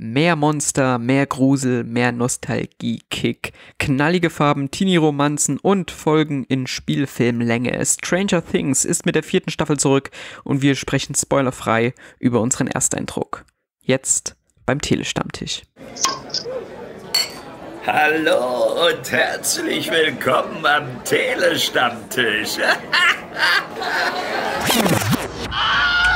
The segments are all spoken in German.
Mehr Monster, mehr Grusel, mehr Nostalgie-Kick, knallige Farben, Teenie-Romanzen und Folgen in Spielfilmlänge. Stranger Things ist mit der vierten Staffel zurück und wir sprechen spoilerfrei über unseren Ersteindruck. Jetzt beim Telestammtisch. Hallo und herzlich willkommen am Telestammtisch.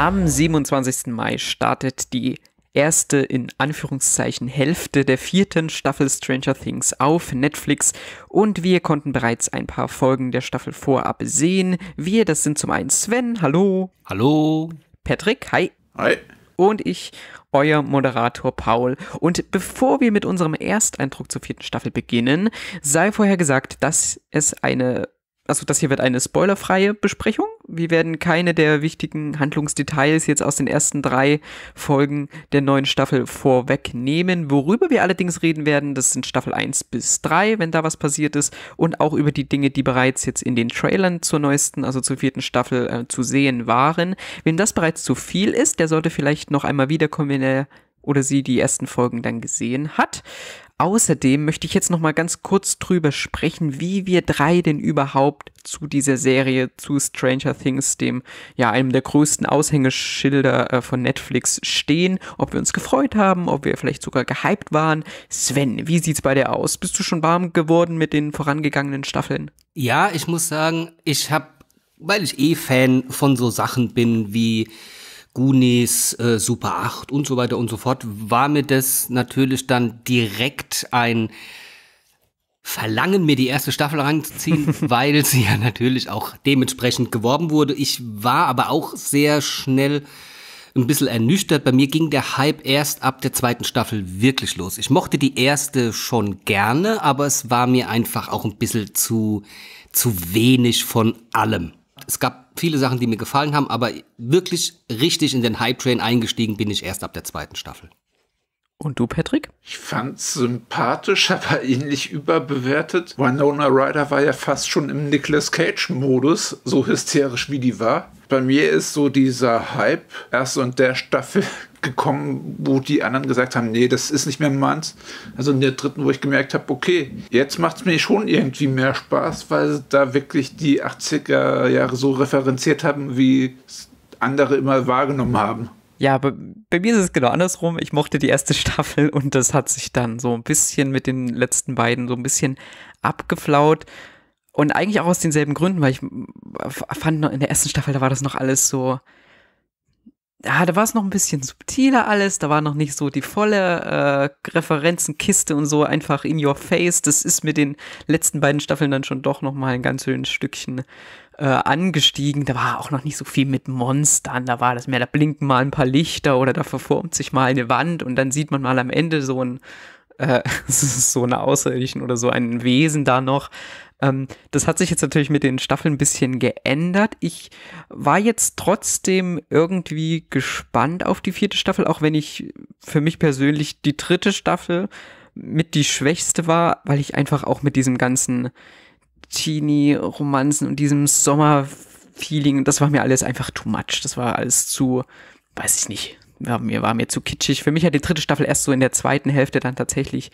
Am 27. Mai startet die erste in Anführungszeichen Hälfte der vierten Staffel Stranger Things auf Netflix und wir konnten bereits ein paar Folgen der Staffel vorab sehen. Wir, das sind zum einen Sven, hallo. Hallo. Patrick, hi. Hi. Und ich, euer Moderator Paul. Und bevor wir mit unserem Ersteindruck zur vierten Staffel beginnen, sei vorher gesagt, dass es eine also das hier wird eine spoilerfreie Besprechung. Wir werden keine der wichtigen Handlungsdetails jetzt aus den ersten drei Folgen der neuen Staffel vorwegnehmen. Worüber wir allerdings reden werden, das sind Staffel 1 bis 3, wenn da was passiert ist, und auch über die Dinge, die bereits jetzt in den Trailern zur neuesten, also zur vierten Staffel äh, zu sehen waren. Wem das bereits zu viel ist, der sollte vielleicht noch einmal wiederkommen, wenn er oder sie die ersten Folgen dann gesehen hat. Außerdem möchte ich jetzt noch mal ganz kurz drüber sprechen, wie wir drei denn überhaupt zu dieser Serie, zu Stranger Things, dem ja einem der größten Aushängeschilder äh, von Netflix stehen, ob wir uns gefreut haben, ob wir vielleicht sogar gehypt waren. Sven, wie sieht's bei dir aus? Bist du schon warm geworden mit den vorangegangenen Staffeln? Ja, ich muss sagen, ich habe, weil ich eh Fan von so Sachen bin wie Goonies, äh, Super 8 und so weiter und so fort, war mir das natürlich dann direkt ein Verlangen, mir die erste Staffel reinzuziehen, weil sie ja natürlich auch dementsprechend geworben wurde. Ich war aber auch sehr schnell ein bisschen ernüchtert. Bei mir ging der Hype erst ab der zweiten Staffel wirklich los. Ich mochte die erste schon gerne, aber es war mir einfach auch ein bisschen zu, zu wenig von allem. Es gab viele Sachen, die mir gefallen haben, aber wirklich richtig in den Hype-Train eingestiegen bin ich erst ab der zweiten Staffel. Und du, Patrick? Ich fand's sympathisch, aber ähnlich überbewertet. Winona Ryder war ja fast schon im Nicolas Cage-Modus, so hysterisch wie die war. Bei mir ist so dieser Hype erst und der Staffel gekommen, wo die anderen gesagt haben, nee, das ist nicht mehr meins. Also in der dritten, wo ich gemerkt habe, okay, jetzt macht es mir schon irgendwie mehr Spaß, weil da wirklich die 80er Jahre so referenziert haben, wie andere immer wahrgenommen haben. Ja, aber bei mir ist es genau andersrum. Ich mochte die erste Staffel und das hat sich dann so ein bisschen mit den letzten beiden so ein bisschen abgeflaut. Und eigentlich auch aus denselben Gründen, weil ich fand in der ersten Staffel, da war das noch alles so, ja, da war es noch ein bisschen subtiler alles, da war noch nicht so die volle äh, Referenzenkiste und so einfach in your face. Das ist mit den letzten beiden Staffeln dann schon doch noch mal ein ganz schönes Stückchen äh, angestiegen. Da war auch noch nicht so viel mit Monstern, da war das mehr, da blinken mal ein paar Lichter oder da verformt sich mal eine Wand und dann sieht man mal am Ende so ein äh, so eine Außerirdischen oder so ein Wesen da noch. Ähm, das hat sich jetzt natürlich mit den Staffeln ein bisschen geändert. Ich war jetzt trotzdem irgendwie gespannt auf die vierte Staffel, auch wenn ich für mich persönlich die dritte Staffel mit die schwächste war, weil ich einfach auch mit diesem ganzen Teenie-Romanzen und diesem Sommer-Feeling, das war mir alles einfach too much. Das war alles zu, weiß ich nicht, ja, mir war mir zu kitschig. Für mich hat die dritte Staffel erst so in der zweiten Hälfte dann tatsächlich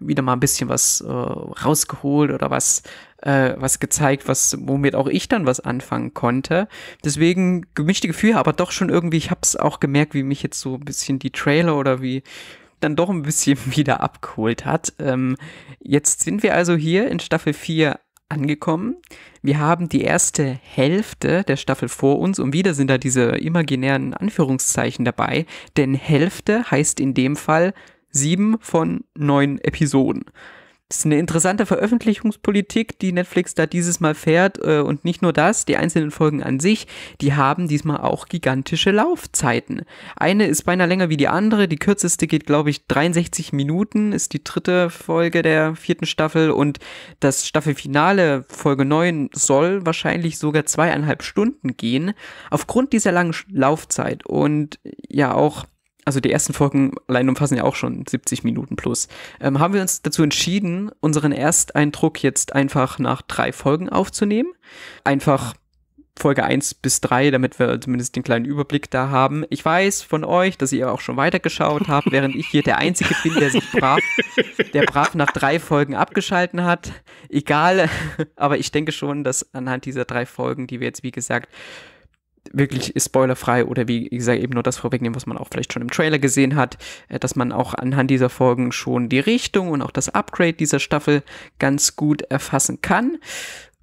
wieder mal ein bisschen was äh, rausgeholt oder was, äh, was gezeigt, was, womit auch ich dann was anfangen konnte. Deswegen gemischte Gefühle, aber doch schon irgendwie, ich habe es auch gemerkt, wie mich jetzt so ein bisschen die Trailer oder wie dann doch ein bisschen wieder abgeholt hat. Ähm, jetzt sind wir also hier in Staffel 4 angekommen. Wir haben die erste Hälfte der Staffel vor uns und wieder sind da diese imaginären Anführungszeichen dabei, denn Hälfte heißt in dem Fall sieben von neun Episoden. Das ist eine interessante Veröffentlichungspolitik, die Netflix da dieses Mal fährt. Äh, und nicht nur das, die einzelnen Folgen an sich, die haben diesmal auch gigantische Laufzeiten. Eine ist beinahe länger wie die andere. Die kürzeste geht, glaube ich, 63 Minuten, ist die dritte Folge der vierten Staffel. Und das Staffelfinale, Folge 9, soll wahrscheinlich sogar zweieinhalb Stunden gehen. Aufgrund dieser langen Laufzeit und ja auch also die ersten Folgen allein umfassen ja auch schon 70 Minuten plus, ähm, haben wir uns dazu entschieden, unseren Ersteindruck jetzt einfach nach drei Folgen aufzunehmen. Einfach Folge 1 bis 3, damit wir zumindest den kleinen Überblick da haben. Ich weiß von euch, dass ihr auch schon weitergeschaut habt, während ich hier der Einzige bin, der sich brav, der brav nach drei Folgen abgeschalten hat. Egal, aber ich denke schon, dass anhand dieser drei Folgen, die wir jetzt, wie gesagt, wirklich spoilerfrei oder wie gesagt eben nur das vorwegnehmen, was man auch vielleicht schon im Trailer gesehen hat, äh, dass man auch anhand dieser Folgen schon die Richtung und auch das Upgrade dieser Staffel ganz gut erfassen kann.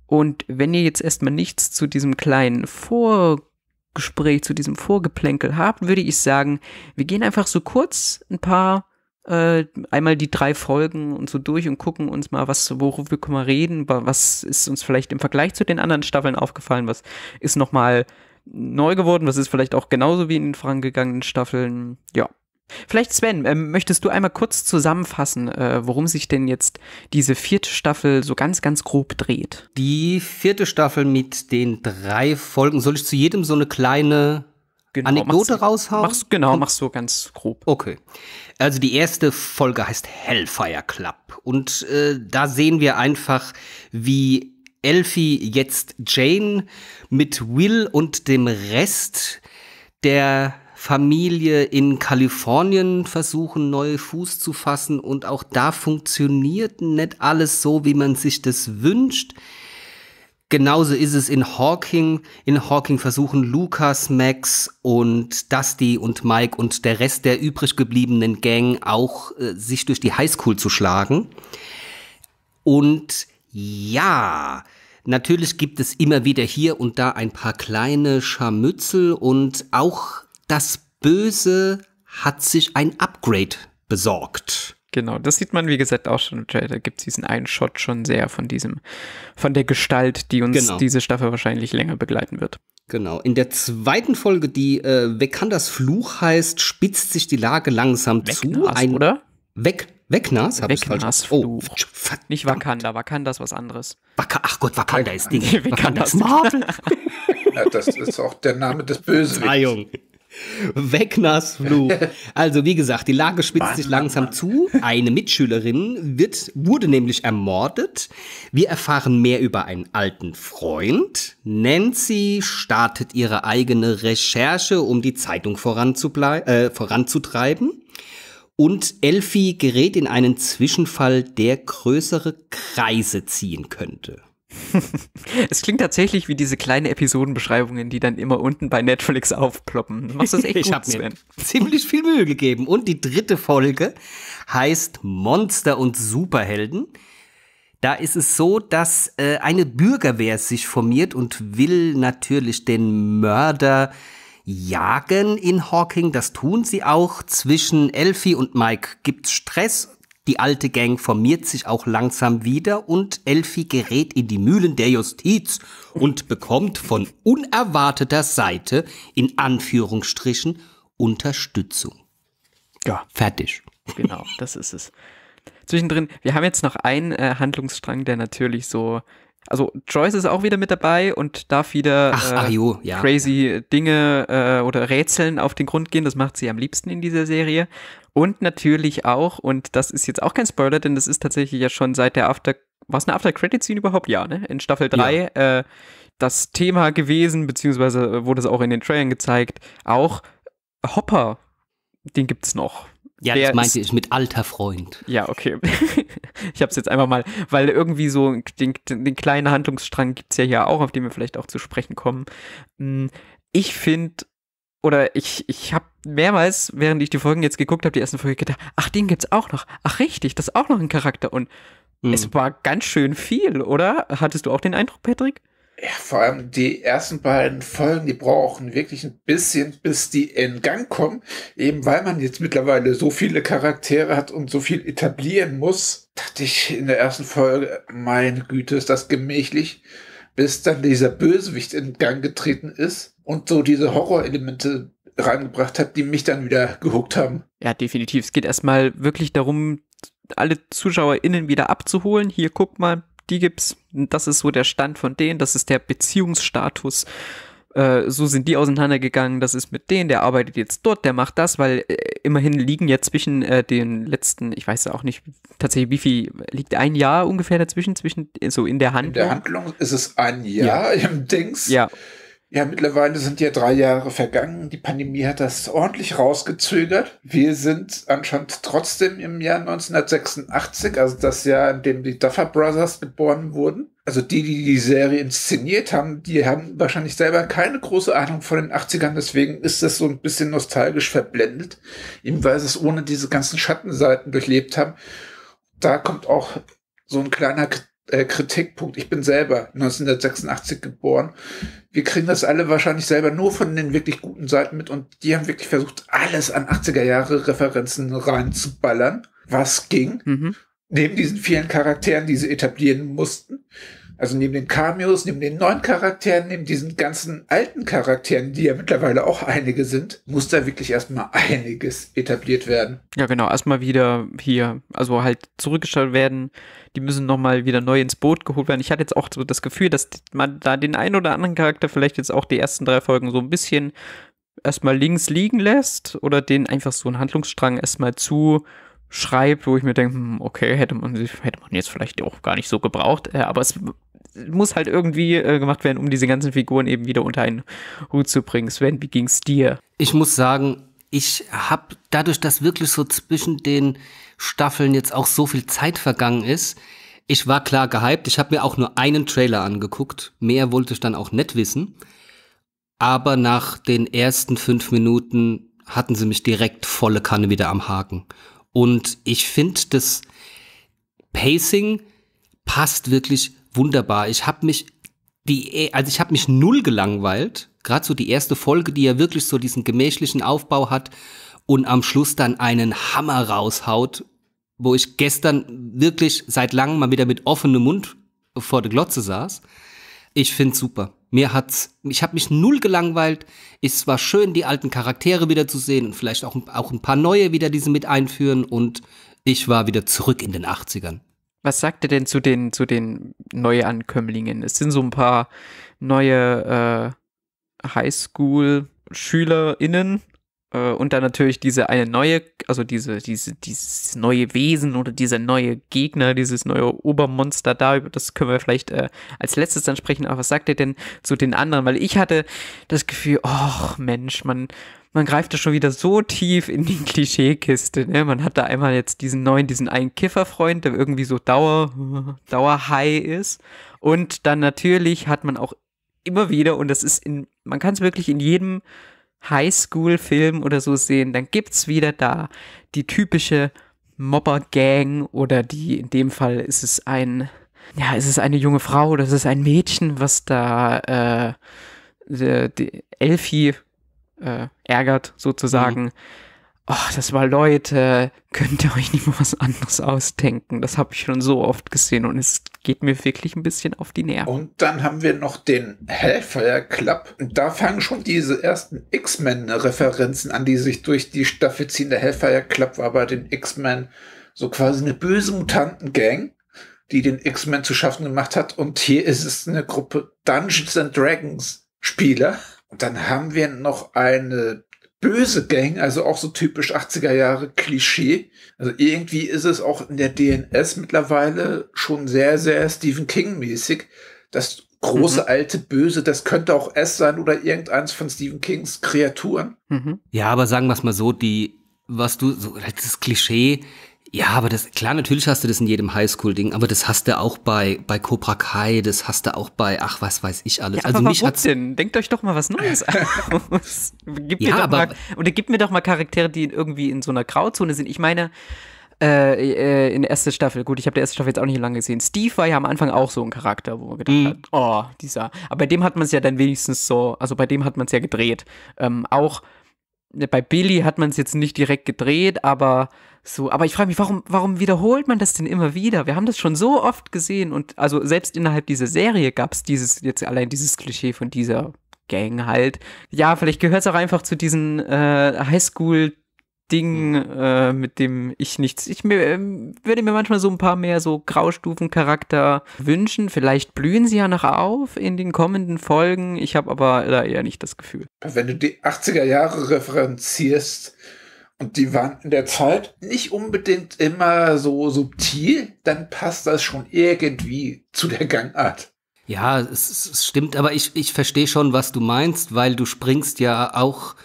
Und wenn ihr jetzt erstmal nichts zu diesem kleinen Vorgespräch, zu diesem Vorgeplänkel habt, würde ich sagen, wir gehen einfach so kurz ein paar äh, einmal die drei Folgen und so durch und gucken uns mal, was, worüber können wir reden, was ist uns vielleicht im Vergleich zu den anderen Staffeln aufgefallen, was ist nochmal neu geworden, was ist vielleicht auch genauso wie in den vorangegangenen Staffeln. Ja, Vielleicht Sven, ähm, möchtest du einmal kurz zusammenfassen, äh, worum sich denn jetzt diese vierte Staffel so ganz, ganz grob dreht? Die vierte Staffel mit den drei Folgen, soll ich zu jedem so eine kleine genau, Anekdote mach's, raushauen? Mach's, genau, mach's so ganz grob. Okay. Also die erste Folge heißt Hellfire Club und äh, da sehen wir einfach, wie Elfie jetzt Jane mit Will und dem Rest der Familie in Kalifornien versuchen, neue Fuß zu fassen und auch da funktioniert nicht alles so, wie man sich das wünscht. Genauso ist es in Hawking. In Hawking versuchen Lucas, Max und Dusty und Mike und der Rest der übrig gebliebenen Gang auch äh, sich durch die Highschool zu schlagen. Und ja, natürlich gibt es immer wieder hier und da ein paar kleine Scharmützel und auch das Böse hat sich ein Upgrade besorgt. Genau, das sieht man, wie gesagt, auch schon im Trailer. Gibt es diesen einen Shot schon sehr von diesem, von der Gestalt, die uns genau. diese Staffel wahrscheinlich länger begleiten wird. Genau. In der zweiten Folge, die äh, Vekandas Fluch heißt, spitzt sich die Lage langsam Wegnas, zu. Ein oder? Weg, Wegnas? Wegnas. Oh, Nicht Wakanda, Wakanda ist was anderes. Waka, ach Gott, Wakanda ist Ding. Wakanda ist Marvel. ja, das ist auch der Name des Bösewichts. Wegnas Fluch. Also, wie gesagt, die Lage spitzt Mann, sich langsam Mann. zu. Eine Mitschülerin wird, wurde nämlich ermordet. Wir erfahren mehr über einen alten Freund. Nancy startet ihre eigene Recherche, um die Zeitung äh, voranzutreiben. Und Elfie gerät in einen Zwischenfall, der größere Kreise ziehen könnte. es klingt tatsächlich wie diese kleinen Episodenbeschreibungen, die dann immer unten bei Netflix aufploppen. Du machst das echt ich gut, habe mir ziemlich viel Mühe gegeben. Und die dritte Folge heißt Monster und Superhelden. Da ist es so, dass äh, eine Bürgerwehr sich formiert und will natürlich den Mörder jagen in Hawking. Das tun sie auch. Zwischen Elfie und Mike gibt's Stress die alte Gang formiert sich auch langsam wieder und Elfie gerät in die Mühlen der Justiz und bekommt von unerwarteter Seite in Anführungsstrichen Unterstützung. Ja. Fertig. Genau, das ist es. Zwischendrin, wir haben jetzt noch einen äh, Handlungsstrang, der natürlich so also Joyce ist auch wieder mit dabei und darf wieder Ach, äh, Ario, ja. crazy Dinge äh, oder Rätseln auf den Grund gehen. Das macht sie am liebsten in dieser Serie. Und natürlich auch, und das ist jetzt auch kein Spoiler, denn das ist tatsächlich ja schon seit der After, was eine After-Credit-Scene überhaupt? Ja, ne? In Staffel 3 ja. äh, das Thema gewesen, beziehungsweise wurde es auch in den Trailern gezeigt. Auch Hopper, den gibt's noch. Ja, das meinte ist, ich mit alter Freund. Ja, okay. ich habe es jetzt einfach mal, weil irgendwie so den, den kleinen Handlungsstrang gibt's ja hier auch, auf den wir vielleicht auch zu sprechen kommen. Hm, ich finde, oder ich, ich habe mehrmals, während ich die Folgen jetzt geguckt habe, die ersten Folge gedacht, ach, den gibt's auch noch. Ach, richtig, das ist auch noch ein Charakter. Und hm. es war ganz schön viel, oder? Hattest du auch den Eindruck, Patrick? Ja, vor allem die ersten beiden Folgen, die brauchen wirklich ein bisschen, bis die in Gang kommen. Eben weil man jetzt mittlerweile so viele Charaktere hat und so viel etablieren muss, dachte ich in der ersten Folge, meine Güte, ist das gemächlich, bis dann dieser Bösewicht in Gang getreten ist und so diese Horrorelemente reingebracht hat, die mich dann wieder gehuckt haben. Ja, definitiv. Es geht erstmal wirklich darum, alle ZuschauerInnen wieder abzuholen. Hier, guck mal, die gibt's. Das ist so der Stand von denen. Das ist der Beziehungsstatus Äh, so sind die auseinandergegangen, das ist mit denen, der arbeitet jetzt dort, der macht das, weil äh, immerhin liegen ja zwischen äh, den letzten, ich weiß auch nicht tatsächlich, wie viel, liegt ein Jahr ungefähr dazwischen, zwischen so in der Handlung? In der Handlung ist es ein Jahr Ja. im Dings. Ja, Ja, mittlerweile sind ja drei Jahre vergangen. Die Pandemie hat das ordentlich rausgezögert. Wir sind anscheinend trotzdem im Jahr 1986, also das Jahr, in dem die Duffer Brothers geboren wurden. Also die, die die Serie inszeniert haben, die haben wahrscheinlich selber keine große Ahnung von den 80ern. Deswegen ist das so ein bisschen nostalgisch verblendet, eben weil sie es ohne diese ganzen Schattenseiten durchlebt haben. Da kommt auch so ein kleiner äh, Kritikpunkt. Ich bin selber 1986 geboren wir kriegen das alle wahrscheinlich selber nur von den wirklich guten Seiten mit und die haben wirklich versucht, alles an 80er Jahre Referenzen reinzuballern, was ging. mhm. Neben diesen vielen Charakteren, die sie etablieren mussten. Also neben den Cameos, neben den neuen Charakteren, neben diesen ganzen alten Charakteren, die ja mittlerweile auch einige sind, muss da wirklich erstmal einiges etabliert werden. Ja, genau, erstmal wieder hier, also halt zurückgestellt werden. Die müssen nochmal wieder neu ins Boot geholt werden. Ich hatte jetzt auch so das Gefühl, dass man da den einen oder anderen Charakter vielleicht jetzt auch die ersten drei Folgen so ein bisschen erstmal links liegen lässt oder den einfach so einen Handlungsstrang erstmal zuschreibt, wo ich mir denke, hm, okay, hätte man hätte man jetzt vielleicht auch gar nicht so gebraucht, äh, aber es muss halt irgendwie äh, gemacht werden, um diese ganzen Figuren eben wieder unter einen Hut zu bringen. Sven, wie ging's dir? Ich muss sagen, ich habe dadurch, dass wirklich so zwischen den Staffeln jetzt auch so viel Zeit vergangen ist, ich war klar gehypt. Ich habe mir auch nur einen Trailer angeguckt. Mehr wollte ich dann auch nicht wissen. Aber nach den ersten fünf Minuten hatten sie mich direkt volle Kanne wieder am Haken. Und ich finde, das Pacing passt wirklich wunderbar. Ich habe mich die, also ich habe mich null gelangweilt. Gerade so die erste Folge, die ja wirklich so diesen gemächlichen Aufbau hat und am Schluss dann einen Hammer raushaut, wo ich gestern wirklich seit langem mal wieder mit offenem Mund vor der Glotze saß. Ich find's super. Mir hat's, ich habe mich null gelangweilt. Es war schön, die alten Charaktere wieder zu sehen und vielleicht auch, auch ein paar neue wieder, die sie mit einführen. Und ich war wieder zurück in den 80ern. Was sagt ihr denn zu den, zu den Neuankömmlingen? Es sind so ein paar neue äh, Highschool-SchülerInnen äh, und dann natürlich diese eine neue, also diese, diese, dieses neue Wesen oder dieser neue Gegner, dieses neue Obermonster da, das können wir vielleicht äh, als letztes dann sprechen. Aber was sagt ihr denn zu den anderen? Weil ich hatte das Gefühl, ach Mensch, man, man greift da schon wieder so tief in die Klischeekiste, ne? Man hat da einmal jetzt diesen neuen, diesen einen Kifferfreund, der irgendwie so Dauer, Dauerhigh ist. Und dann natürlich hat man auch immer wieder, und das ist in, man kann es wirklich in jedem Highschool-Film oder so sehen, dann gibt's wieder da die typische Mobber-Gang oder die, in dem Fall ist es ein, ja, ist es eine junge Frau oder ist es ein Mädchen, was da, äh, die Elfie äh, ärgert, sozusagen. Oh, das war Leute, könnt ihr euch nicht mal was anderes ausdenken? Das habe ich schon so oft gesehen und es geht mir wirklich ein bisschen auf die Nerven. Und dann haben wir noch den Hellfire Club. Da fangen schon diese ersten X-Men-Referenzen an, die sich durch die Staffel ziehen. Der Hellfire Club war bei den X-Men so quasi eine böse Mutanten-Gang, die den X-Men zu schaffen gemacht hat. Und hier ist es eine Gruppe Dungeons and Dragons Spieler. Und dann haben wir noch eine böse Gang, also auch so typisch 80er Jahre Klischee. Also irgendwie ist es auch in der DNS mittlerweile schon sehr, sehr Stephen King mäßig. Das große alte Böse, das könnte auch S sein oder irgendeins von Stephen Kings Kreaturen. Mhm. Ja, aber sagen wir es mal so, die, was du, so, das Klischee, ja, aber das, klar, natürlich hast du das in jedem Highschool-Ding, aber das hast du auch bei, bei Cobra Kai, das hast du auch bei, ach, was weiß ich alles. Ja, also mich hat's, denn? Denkt euch doch mal was Neues aus. Gib mir Ja, doch aber- mal, oder gib mir doch mal Charaktere, die irgendwie in so einer Grauzone sind. Ich meine, äh, äh, in der ersten Staffel, gut, ich habe die erste Staffel jetzt auch nicht lange gesehen. Steve war ja am Anfang auch so ein Charakter, wo man gedacht Mhm. hat, oh, dieser. Aber bei dem hat man es ja dann wenigstens so, also bei dem hat man es ja gedreht. Ähm, auch bei Billy hat man es jetzt nicht direkt gedreht, aber so, aber ich frage mich, warum, warum wiederholt man das denn immer wieder? Wir haben das schon so oft gesehen und also selbst innerhalb dieser Serie gab es dieses, jetzt allein dieses Klischee von dieser Gang halt. Ja, vielleicht gehört es auch einfach zu diesen äh, Highschool Ding, äh, mit dem ich nichts. Ich mir, äh, würde mir manchmal so ein paar mehr so Graustufencharakter wünschen. Vielleicht blühen sie ja noch auf in den kommenden Folgen. Ich habe aber da eher nicht das Gefühl. Wenn du die 80er Jahre referenzierst und die waren in der Zeit nicht unbedingt immer so subtil, dann passt das schon irgendwie zu der Gangart. Ja, es, es stimmt, aber ich, ich verstehe schon, was du meinst, weil du springst ja auch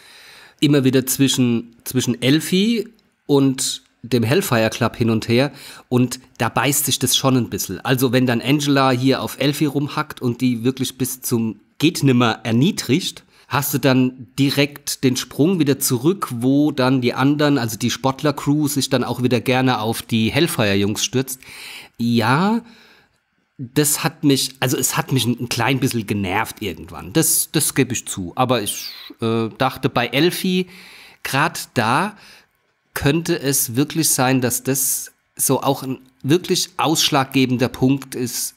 immer wieder zwischen, zwischen Elfie und dem Hellfire Club hin und her und da beißt sich das schon ein bisschen. Also wenn dann Angela hier auf Elfie rumhackt und die wirklich bis zum geht nimmer erniedrigt, hast du dann direkt den Sprung wieder zurück, wo dann die anderen, also die Sportler-Crew sich dann auch wieder gerne auf die Hellfire-Jungs stürzt. Ja, das hat mich, also es hat mich ein, klein bisschen genervt irgendwann. Das, das gebe ich zu. Aber ich äh, dachte bei Elfie, gerade da könnte es wirklich sein, dass das so auch ein wirklich ausschlaggebender Punkt ist,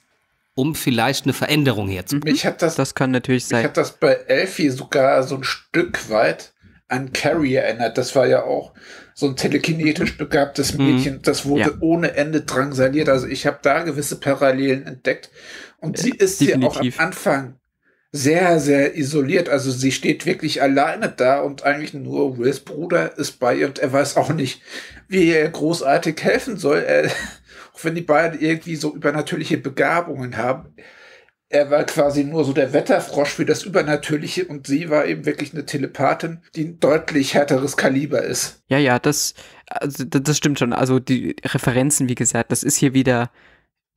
um vielleicht eine Veränderung herzubringen. Mich hat das, das kann natürlich sein. Ich habe das bei Elfie sogar so ein Stück weit an Carrie erinnert. Das war ja auch so ein telekinetisch mhm. begabtes mhm. Mädchen. Das wurde ja. ohne Ende drangsaliert. Also ich habe da gewisse Parallelen entdeckt. Und sie ist hier auch am Anfang sehr, sehr isoliert. Also sie steht wirklich alleine da und eigentlich nur Wills Bruder ist bei ihr und er weiß auch nicht, wie er großartig helfen soll. Er, auch wenn die beiden irgendwie so übernatürliche Begabungen haben er war quasi nur so der Wetterfrosch für das Übernatürliche und sie war eben wirklich eine Telepathin, die ein deutlich härteres Kaliber ist. Ja, ja, das, also, das stimmt schon. Also die Referenzen, wie gesagt, das ist hier wieder,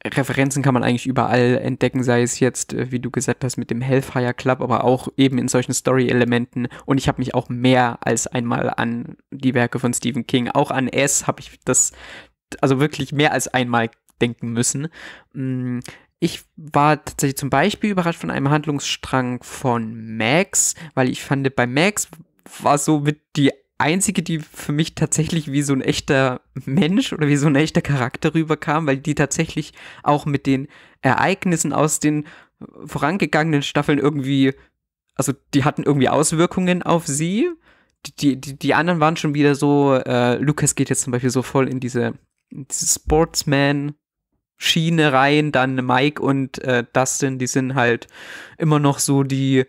Referenzen kann man eigentlich überall entdecken, sei es jetzt, äh, wie du gesagt hast, mit dem Hellfire Club, aber auch eben in solchen Story-Elementen. Und ich habe mich auch mehr als einmal an die Werke von Stephen King, auch an S habe ich das, also wirklich mehr als einmal denken müssen. Ich war tatsächlich zum Beispiel überrascht von einem Handlungsstrang von Max, weil ich fand, bei Max war so mit die einzige, die für mich tatsächlich wie so ein echter Mensch oder wie so ein echter Charakter rüberkam, weil die tatsächlich auch mit den Ereignissen aus den vorangegangenen Staffeln irgendwie, also die hatten irgendwie Auswirkungen auf sie. Die, die, die anderen waren schon wieder so, äh, Lucas geht jetzt zum Beispiel so voll in diese, in diese Sportsman Schiene rein, dann Mike und äh, Dustin, die sind halt immer noch so die,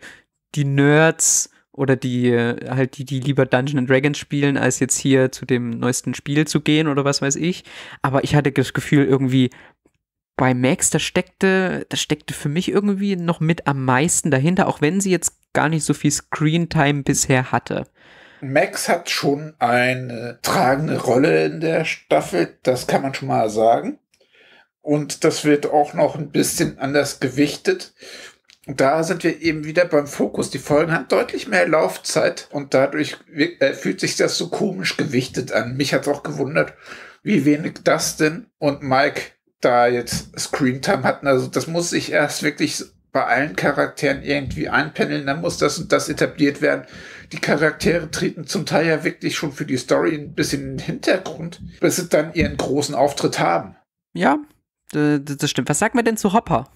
die Nerds oder die äh, halt die, die lieber Dungeons Dragons spielen, als jetzt hier zu dem neuesten Spiel zu gehen oder was weiß ich. Aber ich hatte das Gefühl, irgendwie bei Max, da steckte, da steckte für mich irgendwie noch mit am meisten dahinter, auch wenn sie jetzt gar nicht so viel Screentime bisher hatte. Max hat schon eine tragende Rolle in der Staffel, das kann man schon mal sagen. Und das wird auch noch ein bisschen anders gewichtet. Und da sind wir eben wieder beim Fokus. Die Folgen haben deutlich mehr Laufzeit und dadurch äh, fühlt sich das so komisch gewichtet an. Mich hat auch gewundert, wie wenig Dustin und Mike da jetzt Screentime hatten. Also das muss sich erst wirklich bei allen Charakteren irgendwie einpendeln, dann muss das und das etabliert werden. Die Charaktere treten zum Teil ja wirklich schon für die Story ein bisschen in den Hintergrund, bis sie dann ihren großen Auftritt haben. Ja, das stimmt. Was sagt man denn zu Hopper?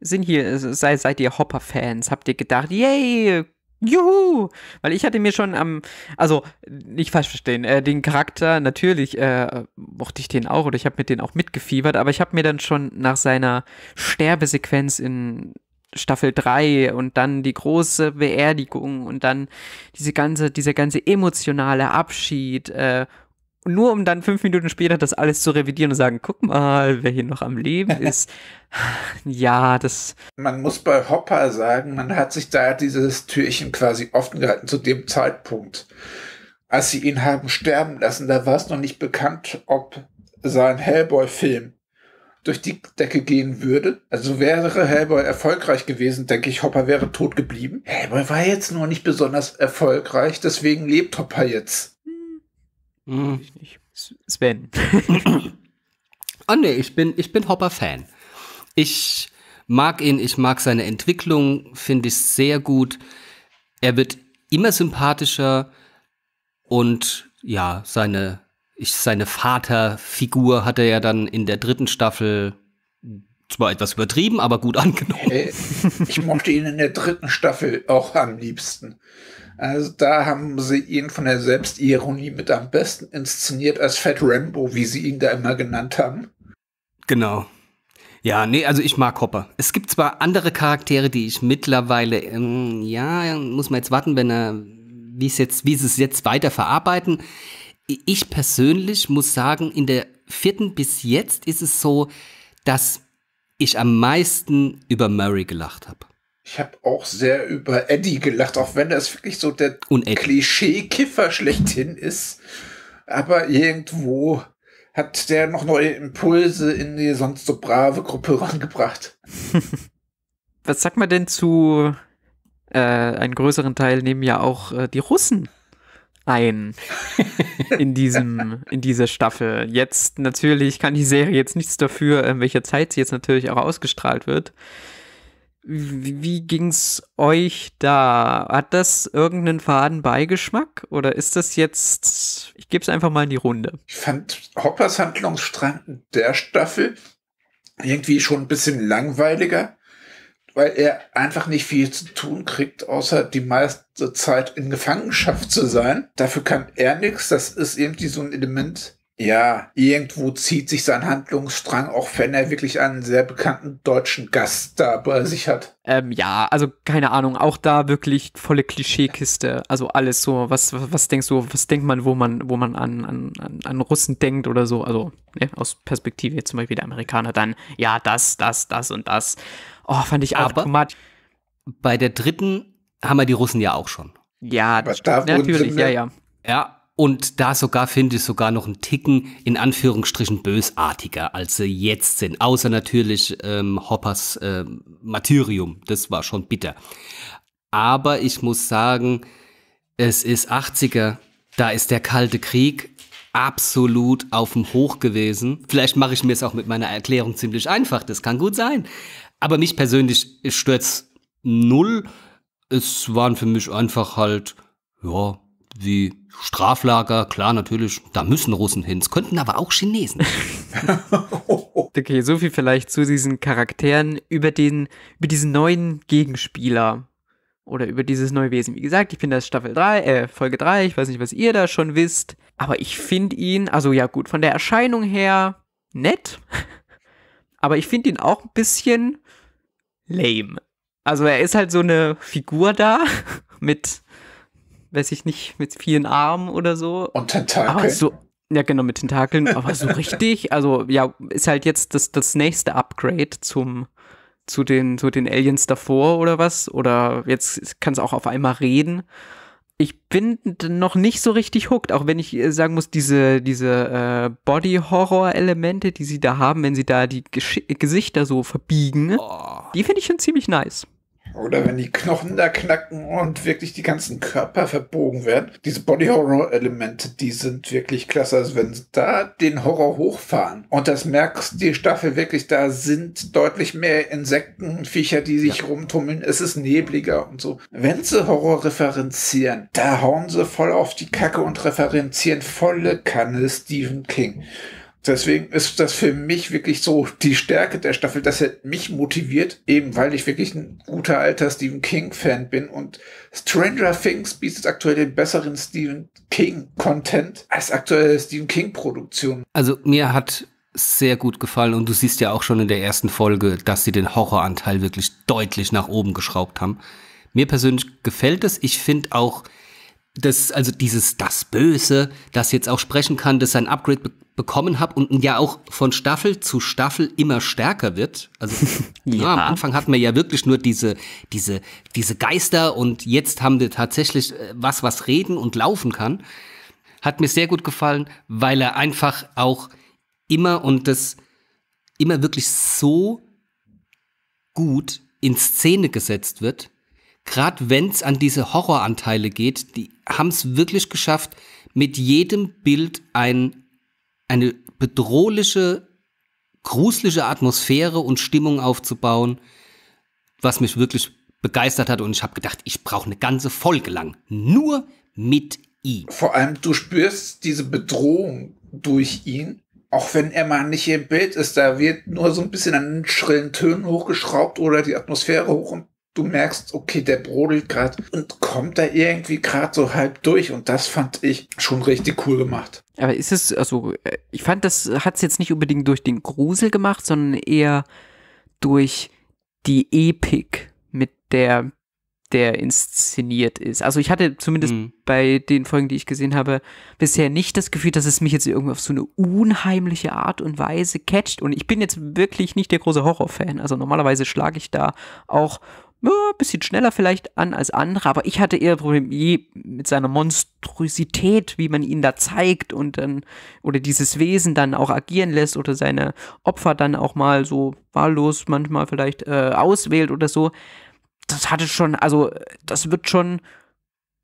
Sind hier, sei, seid ihr Hopper-Fans? Habt ihr gedacht, yay, Juhu! Weil ich hatte mir schon am, also nicht falsch verstehen, äh, den Charakter, natürlich äh, mochte ich den auch oder ich habe mit denen auch mitgefiebert, aber ich habe mir dann schon nach seiner Sterbesequenz in Staffel 3 und dann die große Beerdigung und dann diese ganze, dieser ganze emotionale Abschied äh, nur um dann fünf Minuten später das alles zu revidieren und sagen, guck mal, wer hier noch am Leben ist. ja, das. Man muss bei Hopper sagen, man hat sich da dieses Türchen quasi offen gehalten zu dem Zeitpunkt. Als sie ihn haben sterben lassen, da war es noch nicht bekannt, ob sein Hellboy-Film durch die Decke gehen würde. Also wäre Hellboy erfolgreich gewesen, denke ich, Hopper wäre tot geblieben. Hellboy war jetzt nur nicht besonders erfolgreich, deswegen lebt Hopper jetzt. Hm. Ich nicht. Sven. oh nee, ich bin, ich bin Hopper-Fan. Ich mag ihn, ich mag seine Entwicklung, finde ich sehr gut. Er wird immer sympathischer und ja, seine, ich, seine Vaterfigur hat er ja dann in der dritten Staffel zwar etwas übertrieben, aber gut angenommen. Ich mochte ihn in der dritten Staffel auch am liebsten. Also da haben sie ihn von der Selbstironie mit am besten inszeniert als Fat Rambo, wie sie ihn da immer genannt haben. Genau. Ja, nee, also ich mag Hopper. Es gibt zwar andere Charaktere, die ich mittlerweile, ähm, ja, muss man jetzt warten, wenn er, wie es jetzt, wie sie es jetzt weiter verarbeiten. Ich persönlich muss sagen, in der vierten bis jetzt ist es so, dass ich am meisten über Murray gelacht habe. Ich habe auch sehr über Eddie gelacht, auch wenn das wirklich so der Klischee-Kiffer schlechthin ist. Aber irgendwo hat der noch neue Impulse in die sonst so brave Gruppe rangebracht. Was sagt man denn zu äh, einen größeren Teil nehmen ja auch äh, die Russen ein in diesem in dieser Staffel. Jetzt natürlich kann die Serie jetzt nichts dafür, in welcher Zeit sie jetzt natürlich auch ausgestrahlt wird. Wie, wie ging's euch da? Hat das irgendeinen faden Beigeschmack oder ist das jetzt, ich gebe es einfach mal in die Runde. Ich fand Hoppers Handlungsstrang der Staffel irgendwie schon ein bisschen langweiliger, weil er einfach nicht viel zu tun kriegt, außer die meiste Zeit in Gefangenschaft zu sein. Dafür kann er nichts. Das ist irgendwie so ein Element, ja, irgendwo zieht sich sein Handlungsstrang, auch wenn er wirklich einen sehr bekannten deutschen Gast da bei sich hat. Ähm, ja, also keine Ahnung, auch da wirklich volle Klischeekiste. Also alles so, was, was, was denkst du, was denkt man, wo man, wo man an, an, an Russen denkt oder so, also ne, aus Perspektive jetzt zum Beispiel der Amerikaner dann, ja, das, das, das und das. Oh, fand ich auch Aber bei der dritten haben wir die Russen ja auch schon. Ja, das, natürlich, ja, ja. Ja, und da sogar finde ich sogar noch einen Ticken in Anführungsstrichen bösartiger, als sie jetzt sind. Außer natürlich ähm, Hoppers äh, Martyrium. Das war schon bitter. Aber ich muss sagen, es ist 80er. Da ist der Kalte Krieg absolut auf dem Hoch gewesen. Vielleicht mache ich mir es auch mit meiner Erklärung ziemlich einfach. Das kann gut sein. Aber mich persönlich stört's null. Es waren für mich einfach halt, ja, wie Straflager, klar, natürlich, da müssen Russen hin. Es könnten aber auch Chinesen. okay, so viel vielleicht zu diesen Charakteren über den, über diesen neuen Gegenspieler oder über dieses neue Wesen. Wie gesagt, ich finde das Staffel 3, äh, Folge 3, ich weiß nicht, was ihr da schon wisst, aber ich finde ihn, also ja gut, von der Erscheinung her nett, aber ich finde ihn auch ein bisschen lame. Also er ist halt so eine Figur da mit weiß ich nicht, mit vielen Armen oder so. Und Tentakeln. so, ja, genau, mit Tentakeln, aber so richtig, also ja, ist halt jetzt das, das nächste Upgrade zum, zu den, zu den Aliens davor oder was? Oder jetzt kann es auch auf einmal reden. Ich bin noch nicht so richtig hooked, auch wenn ich äh, sagen muss, diese, diese äh, Body-Horror-Elemente, die sie da haben, wenn sie da die Gesch Gesichter so verbiegen, oh. die finde ich schon ziemlich nice. Oder wenn die Knochen da knacken und wirklich die ganzen Körper verbogen werden. Diese Body-Horror-Elemente, die sind wirklich klasse. Also wenn sie da den Horror hochfahren und das merkst die Staffel wirklich, da sind deutlich mehr Insekten, Viecher, die sich ja. rumtummeln. Es ist nebliger und so. Wenn sie Horror referenzieren, da hauen sie voll auf die Kacke und referenzieren volle Kanne Stephen King. Deswegen ist das für mich wirklich so die Stärke der Staffel, dass er mich motiviert, eben weil ich wirklich ein guter alter Stephen King-Fan bin und Stranger Things bietet aktuell den besseren Stephen King-Content als aktuelle Stephen King-Produktion. Also mir hat sehr gut gefallen und du siehst ja auch schon in der ersten Folge, dass sie den Horroranteil wirklich deutlich nach oben geschraubt haben. Mir persönlich gefällt es. Ich finde auch, dass also dieses das Böse, das jetzt auch sprechen kann, das sein Upgrade be bekommen habe und ja auch von Staffel zu Staffel immer stärker wird. Also ja. ja. am Anfang hatten wir ja wirklich nur diese diese diese Geister und jetzt haben wir tatsächlich äh, was was reden und laufen kann. Hat mir sehr gut gefallen, weil er einfach auch immer und das immer wirklich so gut in Szene gesetzt wird gerade wenn es an diese Horroranteile geht, die haben es wirklich geschafft, mit jedem Bild ein, eine bedrohliche, gruselige Atmosphäre und Stimmung aufzubauen, was mich wirklich begeistert hat. Und ich habe gedacht, ich brauche eine ganze Folge lang nur mit ihm. Vor allem, du spürst diese Bedrohung durch ihn. Auch wenn er mal nicht im Bild ist, da wird nur so ein bisschen an schrillen Tönen hochgeschraubt oder die Atmosphäre hoch und du merkst, okay, der brodelt gerade und kommt da irgendwie gerade so halb durch und das fand ich schon richtig cool gemacht. Aber ist es, also, äh, ich fand, das hat es jetzt nicht unbedingt durch den Grusel gemacht, sondern eher durch die Epik, mit der der inszeniert ist. Also ich hatte zumindest mhm. bei den Folgen, die ich gesehen habe, bisher nicht das Gefühl, dass es mich jetzt irgendwie auf so eine unheimliche Art und Weise catcht. Und ich bin jetzt wirklich nicht der große Horrorfan. Also normalerweise schlage ich da auch ja, bisschen schneller vielleicht an als andere, aber ich hatte eher Probleme mit seiner Monstrosität, wie man ihn da zeigt und dann, oder dieses Wesen dann auch agieren lässt oder seine Opfer dann auch mal so wahllos manchmal vielleicht äh, auswählt oder so das hatte schon, also das wird schon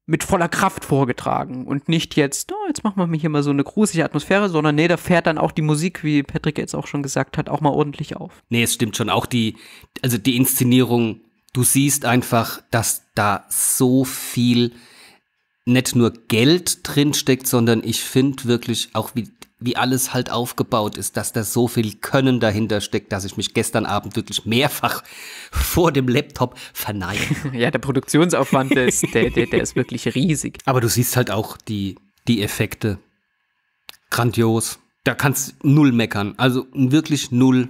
mit voller Kraft vorgetragen und nicht jetzt, oh, jetzt machen wir mir hier mal so eine gruselige Atmosphäre, sondern nee, da fährt dann auch die Musik, wie Patrick jetzt auch schon gesagt hat, auch mal ordentlich auf. Nee, es stimmt schon, auch die, also die Inszenierung, du siehst einfach, dass da so viel nicht nur Geld drinsteckt, sondern ich finde wirklich auch, wie wie alles halt aufgebaut ist, dass da so viel Können dahinter steckt, dass ich mich gestern Abend wirklich mehrfach vor dem Laptop verneige. ja, der Produktionsaufwand ist, der, der, der ist wirklich riesig. Aber du siehst halt auch die, die Effekte. Grandios. Da kannst null meckern. Also wirklich null,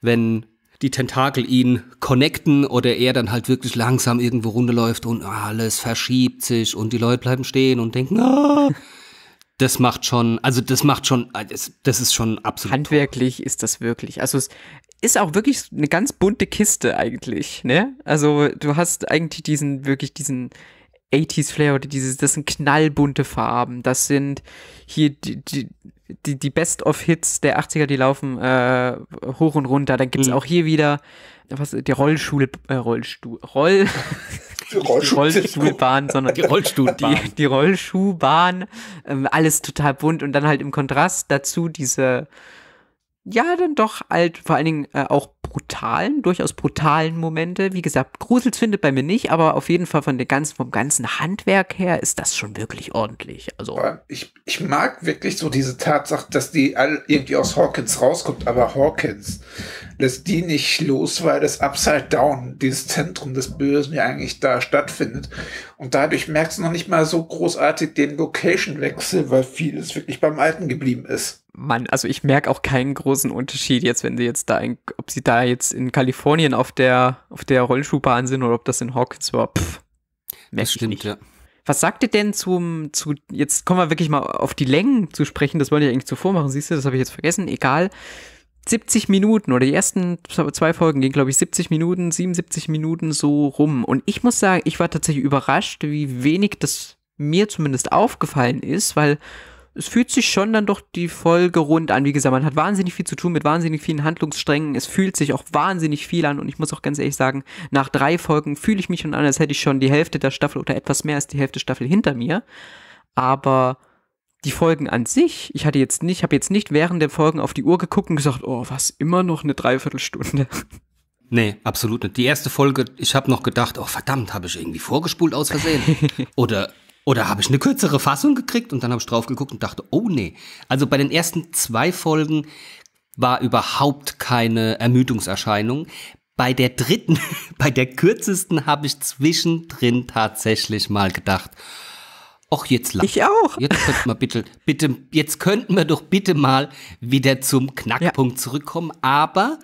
wenn die Tentakel ihn connecten oder er dann halt wirklich langsam irgendwo runterläuft und alles verschiebt sich und die Leute bleiben stehen und denken, ah, das macht schon, also das macht schon, das, das ist schon absolut. Handwerklich toll. ist das wirklich. Also es ist auch wirklich eine ganz bunte Kiste eigentlich, ne? Also du hast eigentlich diesen, wirklich diesen 80s Flair oder dieses, das sind knallbunte Farben. Das sind hier die, die, die, die Best-of-Hits der 80er, die laufen äh, hoch und runter. Dann gibt's mhm. auch hier wieder was, die Rollschule, äh, Rollstuhl, Roll, die Rollstuhlbahn, sondern die Rollstuhlbahn. Die, die Rollschuhbahn, ähm, alles total bunt und dann halt im Kontrast dazu diese, ja, dann doch halt vor allen Dingen äh, auch brutalen, durchaus brutalen Momente. Wie gesagt, Grusels findet bei mir nicht, aber auf jeden Fall von der ganzen, vom ganzen Handwerk her ist das schon wirklich ordentlich. Also ich, ich mag wirklich so diese Tatsache, dass die all irgendwie aus Hawkins rauskommt, aber Hawkins lässt die nicht los, weil das Upside Down, dieses Zentrum des Bösen ja eigentlich da stattfindet. Und dadurch merkst du noch nicht mal so großartig den Location-Wechsel, weil vieles wirklich beim Alten geblieben ist. Mann, also ich merke auch keinen großen Unterschied jetzt, wenn sie jetzt da, in, ob sie da jetzt in Kalifornien auf der, auf der Rollschuhbahn sind oder ob das in Hawkins war. Pff, das stimmt, nicht. ja. Was sagt ihr denn zum, zu, jetzt kommen wir wirklich mal auf die Längen zu sprechen, das wollte ich eigentlich zuvor machen, siehst du, das habe ich jetzt vergessen, egal. 70 Minuten oder die ersten zwei Folgen gehen, glaube ich, 70 Minuten, 77 Minuten so rum. Und ich muss sagen, ich war tatsächlich überrascht, wie wenig das mir zumindest aufgefallen ist, weil es fühlt sich schon dann doch die Folge rund an. Wie gesagt, man hat wahnsinnig viel zu tun mit wahnsinnig vielen Handlungssträngen. Es fühlt sich auch wahnsinnig viel an und ich muss auch ganz ehrlich sagen, nach drei Folgen fühle ich mich schon an, als hätte ich schon die Hälfte der Staffel oder etwas mehr als die Hälfte der Staffel hinter mir. Aber die Folgen an sich, ich hatte jetzt nicht, habe jetzt nicht während der Folgen auf die Uhr geguckt und gesagt, oh, was, immer noch eine Dreiviertelstunde. Nee, absolut nicht. Die erste Folge, ich habe noch gedacht, oh verdammt, habe ich irgendwie vorgespult aus Versehen? Oder oder habe ich eine kürzere Fassung gekriegt und dann habe ich drauf geguckt und dachte, oh nee. Also bei den ersten zwei Folgen war überhaupt keine Ermüdungserscheinung. Bei der dritten, bei der kürzesten habe ich zwischendrin tatsächlich mal gedacht, ach jetzt lang. Ich auch. Jetzt könnten wir bitte, bitte, jetzt könnten wir doch bitte mal wieder zum Knackpunkt ja. zurückkommen. Aber,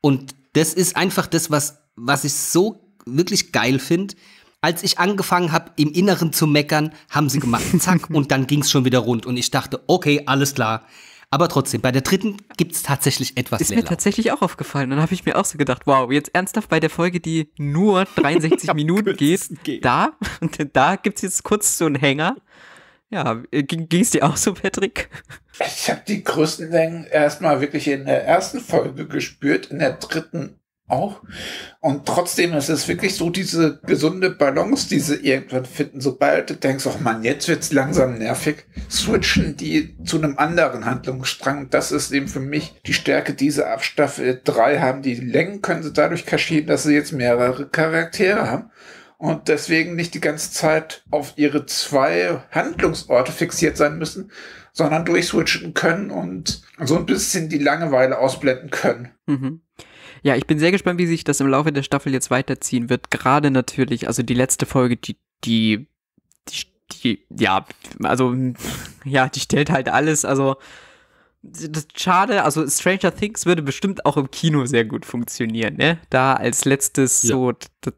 und das ist einfach das, was, was ich so wirklich geil finde, als ich angefangen habe, im Inneren zu meckern, haben sie gemacht, zack, und dann ging es schon wieder rund. Und ich dachte, okay, alles klar. Aber trotzdem, bei der dritten gibt es tatsächlich etwas Ist mir tatsächlich auch aufgefallen. Dann habe ich mir auch so gedacht, wow, jetzt ernsthaft bei der Folge, die nur 63 Minuten geht, geht, da, und da gibt es jetzt kurz so einen Hänger. Ja, äh, ging es dir auch so, Patrick? Ich habe die größten Längen erstmal wirklich in der ersten Folge gespürt, in der dritten auch. Und trotzdem ist es wirklich so diese gesunde Balance, die sie irgendwann finden. Sobald du denkst, oh Mann, jetzt wird's langsam nervig, switchen die zu einem anderen Handlungsstrang. Das ist eben für mich die Stärke dieser ab Staffel 3 haben. Die Längen können sie dadurch kaschieren, dass sie jetzt mehrere Charaktere haben. Und deswegen nicht die ganze Zeit auf ihre zwei Handlungsorte fixiert sein müssen, sondern durchswitchen können und so ein bisschen die Langeweile ausblenden können. Mhm. Ja, ich bin sehr gespannt, wie sich das im Laufe der Staffel jetzt weiterziehen wird. Gerade natürlich, also die letzte Folge, die, die, die, die ja, also, ja, die stellt halt alles, also, schade, also Stranger Things würde bestimmt auch im Kino sehr gut funktionieren, ne? Da als letztes ja. so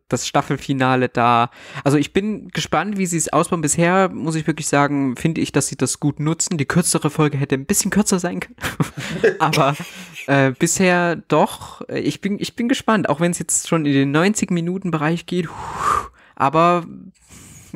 das Staffelfinale da. Also ich bin gespannt, wie sie es ausbauen. Bisher muss ich wirklich sagen, finde ich, dass sie das gut nutzen. Die kürzere Folge hätte ein bisschen kürzer sein können. Aber äh, bisher doch. Ich bin, ich bin gespannt, auch wenn es jetzt schon in den 90 Minuten Bereich geht. Aber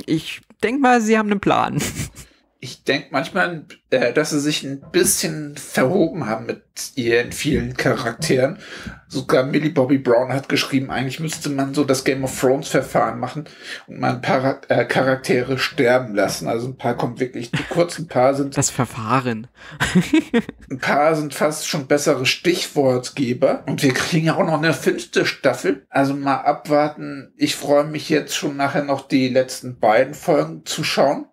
ich denke mal, sie haben einen Plan ich denke manchmal, äh, dass sie sich ein bisschen verhoben haben mit ihren vielen Charakteren. Sogar Millie Bobby Brown hat geschrieben, eigentlich müsste man so das Game of Thrones Verfahren machen und mal ein paar äh, Charaktere sterben lassen. Also ein paar kommt wirklich zu kurz, ein paar sind. Das Verfahren. ein paar sind fast schon bessere Stichwortgeber. Und wir kriegen ja auch noch eine fünfte Staffel. Also mal abwarten. Ich freue mich jetzt schon nachher noch die letzten beiden Folgen zu schauen.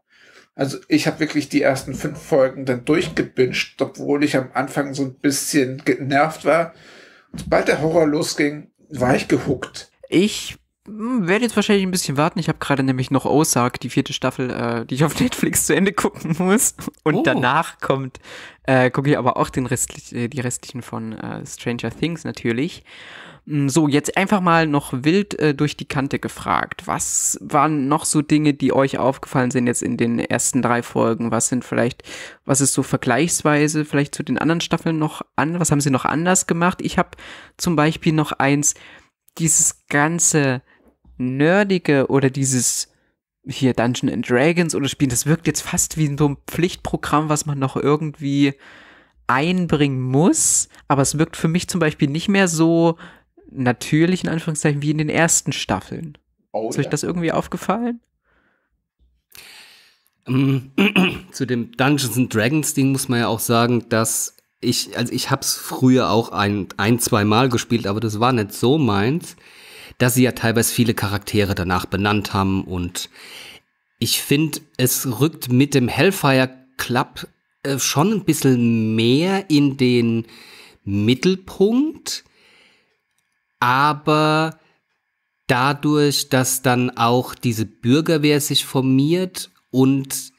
Also ich habe wirklich die ersten fünf Folgen dann durchgebinged, obwohl ich am Anfang so ein bisschen genervt war. Und sobald der Horror losging, war ich gehuckt. Ich hm, werde jetzt wahrscheinlich ein bisschen warten. Ich habe gerade nämlich noch Ozark, die vierte Staffel, äh, die ich auf Netflix zu Ende gucken muss. Und oh. danach kommt, äh, gucke ich aber auch den restlich, äh, die restlichen von äh, Stranger Things natürlich. Mm, so, jetzt einfach mal noch wild äh, durch die Kante gefragt. Was waren noch so Dinge, die euch aufgefallen sind jetzt in den ersten drei Folgen? Was sind vielleicht, was ist so vergleichsweise vielleicht zu den anderen Staffeln noch an? Was haben sie noch anders gemacht? Ich habe zum Beispiel noch eins, dieses ganze Nerdige oder dieses hier Dungeon and Dragons oder Spielen, das wirkt jetzt fast wie so ein Pflichtprogramm, was man noch irgendwie einbringen muss, aber es wirkt für mich zum Beispiel nicht mehr so natürlich in Anführungszeichen wie in den ersten Staffeln. Oh, Ist ja. euch das irgendwie aufgefallen? Ähm, zu dem Dungeons and Dragons Ding muss man ja auch sagen, dass ich, also ich habe es früher auch ein, ein, zwei Mal gespielt, aber das war nicht so meins, dass sie ja teilweise viele Charaktere danach benannt haben und ich finde, es rückt mit dem Hellfire Club äh, schon ein bisschen mehr in den Mittelpunkt aber dadurch, dass dann auch diese Bürgerwehr sich formiert und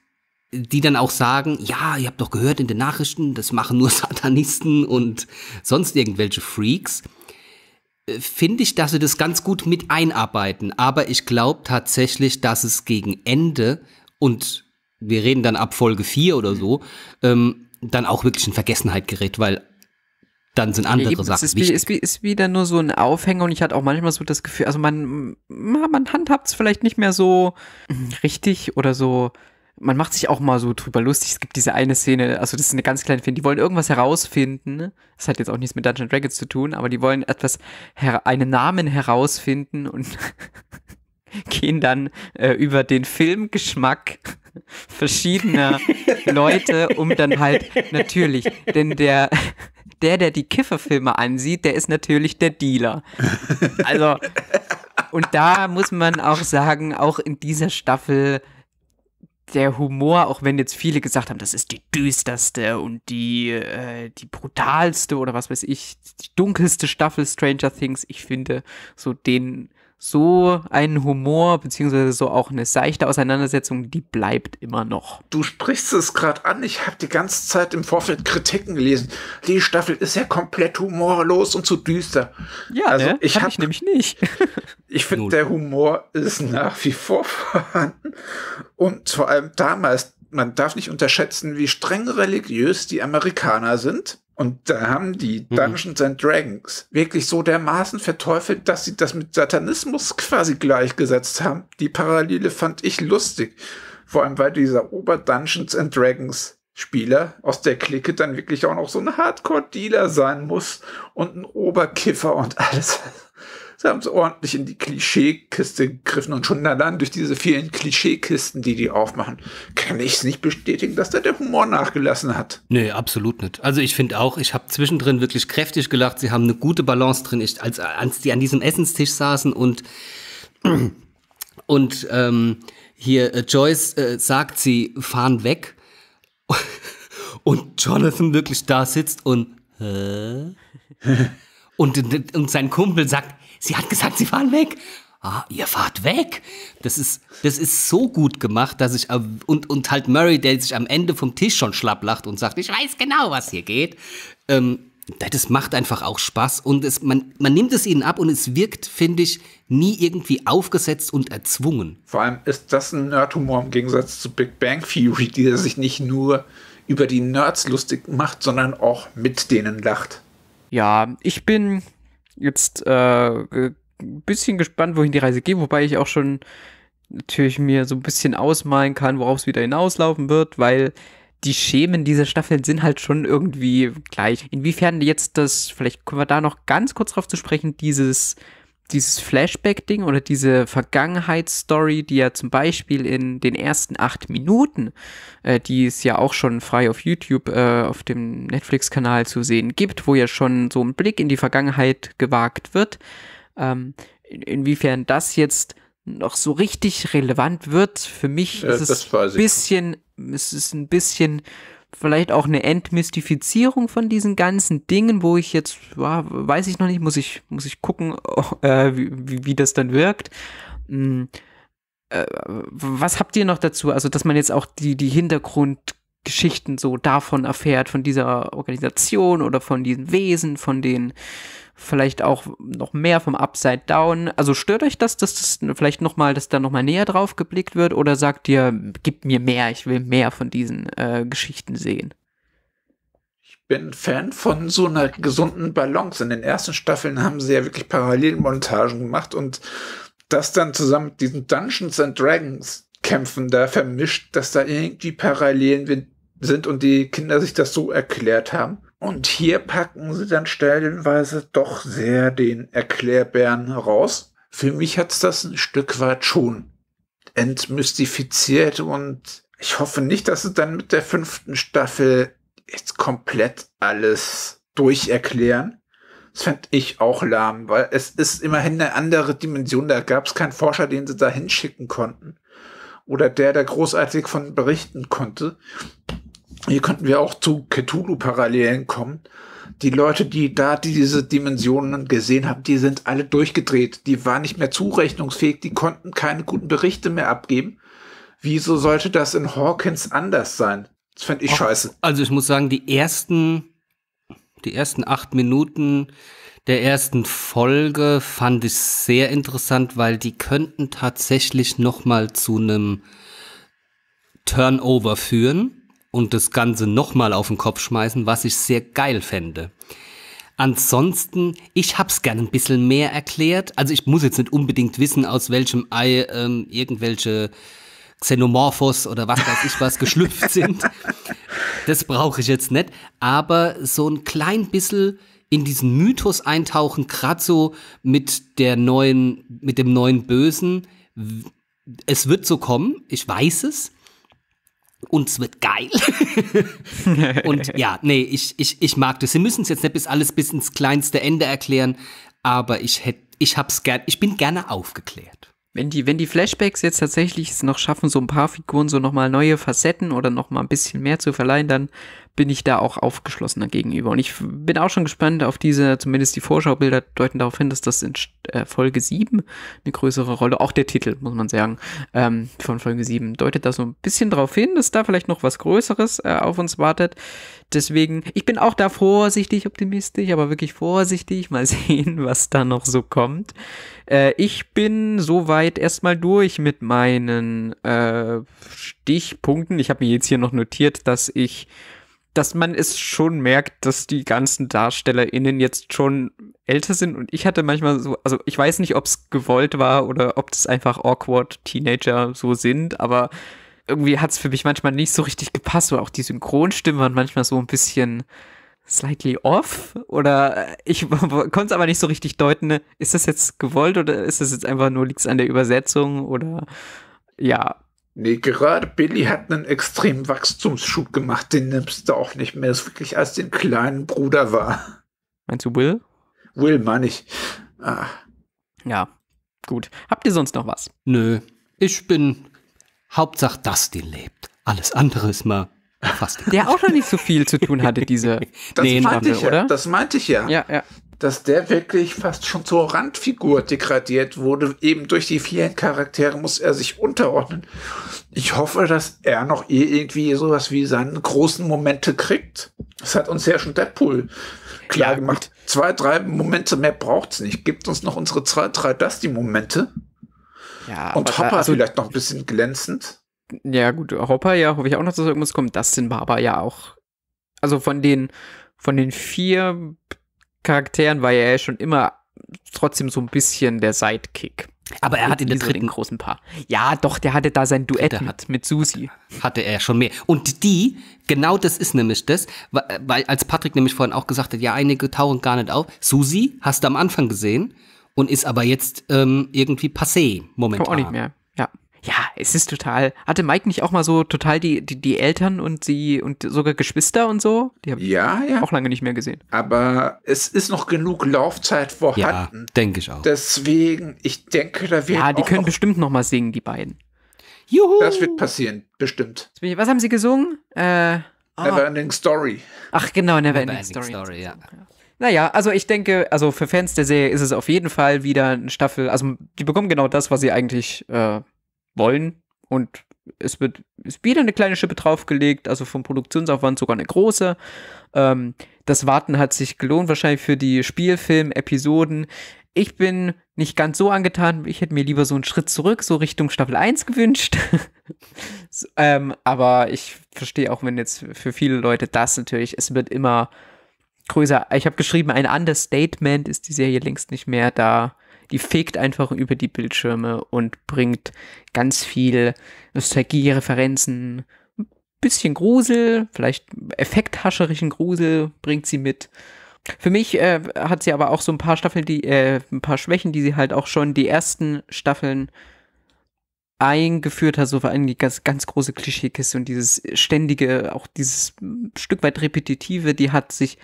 die dann auch sagen, ja, ihr habt doch gehört in den Nachrichten, das machen nur Satanisten und sonst irgendwelche Freaks, äh, finde ich, dass sie das ganz gut mit einarbeiten. Aber ich glaube tatsächlich, dass es gegen Ende und wir reden dann ab Folge 4 oder so, ähm, dann auch wirklich in Vergessenheit gerät, weil dann sind andere ja, eben, Sachen ist, wichtig. Ist, ist wieder nur so ein Aufhänger und ich hatte auch manchmal so das Gefühl, also man, man handhabt es vielleicht nicht mehr so richtig oder so. Man macht sich auch mal so drüber lustig. Es gibt diese eine Szene, also das ist eine ganz kleine Szene, die wollen irgendwas herausfinden. Das hat jetzt auch nichts mit Dungeons Dragons zu tun, aber die wollen etwas, einen Namen herausfinden und gehen dann äh, über den Filmgeschmack verschiedener Leute, um dann halt natürlich, denn der der, der die Kifferfilme ansieht, der ist natürlich der Dealer. Also, und da muss man auch sagen, auch in dieser Staffel, der Humor, auch wenn jetzt viele gesagt haben, das ist die düsterste und die, äh, die brutalste oder was weiß ich, die dunkelste Staffel Stranger Things, ich finde so den so ein Humor, beziehungsweise so auch eine seichte Auseinandersetzung, die bleibt immer noch. Du sprichst es gerade an, ich habe die ganze Zeit im Vorfeld Kritiken gelesen. Die Staffel ist ja komplett humorlos und zu düster. Ja, also ne? ich habe ich nämlich nicht. ich finde, der Humor ist nach wie vor vorhanden. Und vor allem damals, man darf nicht unterschätzen, wie streng religiös die Amerikaner sind. Und da haben die mhm. Dungeons and Dragons wirklich so dermaßen verteufelt, dass sie das mit Satanismus quasi gleichgesetzt haben. Die Parallele fand ich lustig. Vor allem, weil dieser Ober-Dungeons and Dragons Spieler aus der Clique dann wirklich auch noch so ein Hardcore-Dealer sein muss und ein Oberkiffer und alles. Sie haben so ordentlich in die Klischeekiste gegriffen und schon allein durch diese vielen Klischeekisten, die die aufmachen, kann ich es nicht bestätigen, dass da der Humor nachgelassen hat. Nee, absolut nicht. Also ich finde auch, ich habe zwischendrin wirklich kräftig gelacht. Sie haben eine gute Balance drin. Ich, als, als die an diesem Essenstisch saßen und und ähm, hier äh, Joyce äh, sagt, sie fahren weg und Jonathan wirklich da sitzt und hä? Und, und sein Kumpel sagt, sie hat gesagt, sie fahren weg. Ah, ihr fahrt weg. Das ist, das ist so gut gemacht, dass ich, und, und halt Murray, der sich am Ende vom Tisch schon schlapp lacht und sagt, ich weiß genau, was hier geht. Ähm, das macht einfach auch Spaß und es, man, man nimmt es ihnen ab und es wirkt, finde ich, nie irgendwie aufgesetzt und erzwungen. Vor allem ist das ein Nerdhumor im Gegensatz zu Big Bang Theory, die sich nicht nur über die Nerds lustig macht, sondern auch mit denen lacht. Ja, ich bin jetzt äh, ein bisschen gespannt, wohin die Reise geht, wobei ich auch schon natürlich mir so ein bisschen ausmalen kann, worauf es wieder hinauslaufen wird, weil die Schemen dieser Staffeln sind halt schon irgendwie gleich. Inwiefern jetzt das, vielleicht können wir da noch ganz kurz drauf zu sprechen, dieses, dieses Flashback-Ding oder diese Vergangenheitsstory, die ja zum Beispiel in den ersten acht Minuten, äh, die es ja auch schon frei auf YouTube, äh, auf dem Netflix-Kanal zu sehen gibt, wo ja schon so ein Blick in die Vergangenheit gewagt wird, ähm, in, inwiefern das jetzt noch so richtig relevant wird. Für mich Ja, ist es ein bisschen, es ist ein bisschen vielleicht auch eine Entmystifizierung von diesen ganzen Dingen, wo ich jetzt, ja, weiß ich noch nicht, muss ich, muss ich gucken, äh, wie, wie, das dann wirkt. Hm, äh, was habt ihr noch dazu? Also, dass man jetzt auch die, die Hintergrundgeschichten so davon erfährt, von dieser Organisation oder von diesen Wesen, von den vielleicht auch noch mehr vom Upside Down. Also stört euch das, dass das vielleicht noch mal, dass da noch mal näher drauf geblickt wird oder sagt ihr, gib mir mehr, ich will mehr von diesen äh, Geschichten sehen? Ich bin Fan von so einer gesunden Balance. In den ersten Staffeln haben sie ja wirklich Parallelmontagen gemacht und das dann zusammen mit diesen Dungeons and Dragons Kämpfen da vermischt, dass da irgendwie Parallelen sind und die Kinder sich das so erklärt haben. Und hier packen sie dann stellenweise doch sehr den Erklärbären raus. Für mich hat's das ein Stück weit schon entmystifiziert und ich hoffe nicht, dass sie dann mit der fünften Staffel jetzt komplett alles durcherklären. Das fände ich auch lahm, weil es ist immerhin eine andere Dimension. Da gab es keinen Forscher, den sie da hinschicken konnten. Oder der, der großartig von berichten konnte. Hier könnten wir auch zu Cthulhu-Parallelen kommen. Die Leute, die da diese Dimensionen gesehen haben, die sind alle durchgedreht. Die waren nicht mehr zurechnungsfähig, die konnten keine guten Berichte mehr abgeben. Wieso sollte das in Hawkins anders sein? Das fände ich scheiße. Also ich muss sagen, die ersten, die ersten acht Minuten der ersten Folge fand ich sehr interessant, weil die könnten tatsächlich noch mal zu einem Turnover führen und das Ganze noch mal auf den Kopf schmeißen, was ich sehr geil fände. Ansonsten, ich hab's gerne ein bisschen mehr erklärt. Also ich muss jetzt nicht unbedingt wissen, aus welchem Ei ähm, irgendwelche Xenomorphos oder was weiß ich was geschlüpft sind. Das brauche ich jetzt nicht. Aber so ein klein bisschen in diesen Mythos eintauchen, gerade so mit der neuen, mit dem neuen Bösen. Es wird so kommen, ich weiß es. Und es wird geil. und ja, nee, ich, ich, ich mag das. Sie müssen es jetzt nicht bis alles bis ins kleinste Ende erklären, aber ich hätte, ich hab's gern, ich bin gerne aufgeklärt. Wenn die, wenn die Flashbacks jetzt tatsächlich es noch schaffen, so ein paar Figuren so nochmal neue Facetten oder nochmal ein bisschen mehr zu verleihen, dann bin ich da auch aufgeschlossener gegenüber. Und ich bin auch schon gespannt auf diese, zumindest die Vorschaubilder deuten darauf hin, dass das in äh, Folge 7 eine größere Rolle, auch der Titel, muss man sagen, ähm, von Folge 7 deutet da so ein bisschen darauf hin, dass da vielleicht noch was Größeres äh, auf uns wartet. Deswegen, ich bin auch da vorsichtig optimistisch, aber wirklich vorsichtig. Mal sehen, was da noch so kommt. Äh, ich bin soweit erstmal durch mit meinen äh, Stichpunkten. Ich habe mir jetzt hier noch notiert, dass ich, dass man es schon merkt, dass die ganzen DarstellerInnen jetzt schon älter sind. Und ich hatte manchmal so, also ich weiß nicht, ob es gewollt war oder ob das einfach awkward Teenager so sind, aber irgendwie hat es für mich manchmal nicht so richtig gepasst, oder auch die Synchronstimme waren manchmal so ein bisschen slightly off. Oder ich konnte es aber nicht so richtig deuten, ne? ist das jetzt gewollt oder ist das jetzt einfach nur liegt's an der Übersetzung oder ja, Nee, gerade Billy hat einen extremen Wachstumsschub gemacht. Den nimmst du auch nicht mehr. Das wirklich als den kleinen Bruder war. meinst du Will? Will, meine ich. Ah, Ja, gut. Habt ihr sonst noch was? Nö, ich bin Hauptsache Dustin lebt. Alles andere ist mal fast. Der auch noch nicht so viel zu tun hatte, diese das Nee, meinte ich ja. oder? Das meinte ich ja. Ja, ja. Dass der wirklich fast schon zur Randfigur degradiert wurde. Eben durch die vielen Charaktere muss er sich unterordnen. Ich hoffe, dass er noch irgendwie sowas wie seine großen Momente kriegt. Das hat uns ja schon Deadpool klar ja, gemacht. Zwei, drei Momente mehr braucht's nicht. Gibt uns noch unsere zwei, drei Dusty-Momente. Ja, und Hopper also, vielleicht noch ein bisschen glänzend. Ja, gut, Hopper, ja, hoffe ich auch noch, dass irgendwas kommt. Dustin war aber ja auch. Also von den, von den vier Charakteren war er ja schon immer trotzdem so ein bisschen der Sidekick. Aber er hat in der dritten großen Paar. Ja, doch, der hatte da sein Duett hat, mit Susi. Hatte er schon mehr. Und die, genau das ist nämlich das, weil als Patrick nämlich vorhin auch gesagt hat, ja, einige tauchen gar nicht auf. Susi hast du am Anfang gesehen und ist aber jetzt ähm, irgendwie passé momentan. Auch nicht mehr. Ja. Es ist total. Hatte Mike nicht auch mal so total die, die, die Eltern und sie und sogar Geschwister und so? Die habe ja, ja. auch lange nicht mehr gesehen. Aber es ist noch genug Laufzeit vorhanden. Ja, denke ich auch. Deswegen, ich denke, da wird. Ja, die können bestimmt noch mal singen, die beiden. Juhu! Das wird passieren, bestimmt. Was haben sie gesungen? Äh, oh. Neverending Story. Ach, genau, Neverending Never Story. Story ja. Naja, also ich denke, also für Fans der Serie ist es auf jeden Fall wieder eine Staffel, also die bekommen genau das, was sie eigentlich äh, wollen. Und es wird ist wieder eine kleine Schippe draufgelegt, also vom Produktionsaufwand sogar eine große. Ähm, das Warten hat sich gelohnt, wahrscheinlich für die Spielfilm-Episoden. Ich bin nicht ganz so angetan. Ich hätte mir lieber so einen Schritt zurück, so Richtung Staffel 1 gewünscht. so, ähm, aber ich verstehe auch, wenn jetzt für viele Leute das natürlich, es wird immer größer. Ich habe geschrieben, ein Understatement ist die Serie längst nicht mehr da die fegt einfach über die Bildschirme und bringt ganz viel Nostalgie-Referenzen, ein bisschen Grusel, vielleicht effekthascherischen Grusel bringt sie mit. Für mich äh, hat sie aber auch so ein paar Staffeln, die, äh, ein paar Schwächen, die sie halt auch schon die ersten Staffeln eingeführt hat, so vor allem die ganz, ganz große Klischeekiste und dieses ständige, auch dieses Stück weit repetitive, die hat sich